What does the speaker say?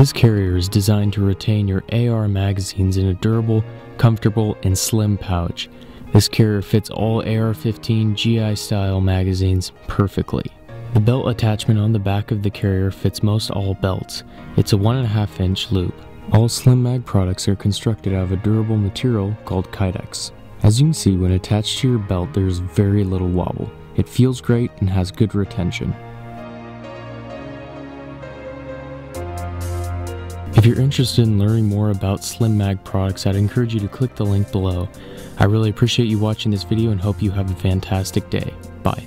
This carrier is designed to retain your AR magazines in a durable, comfortable, and slim pouch. This carrier fits all AR-15 GI style magazines perfectly. The belt attachment on the back of the carrier fits most all belts. It's a 1.5 inch loop. All Slim Mag products are constructed out of a durable material called Kydex. As you can see, when attached to your belt, there's very little wobble. It feels great and has good retention. If you're interested in learning more about Slim Mag products, I'd encourage you to click the link below. I really appreciate you watching this video and hope you have a fantastic day. Bye.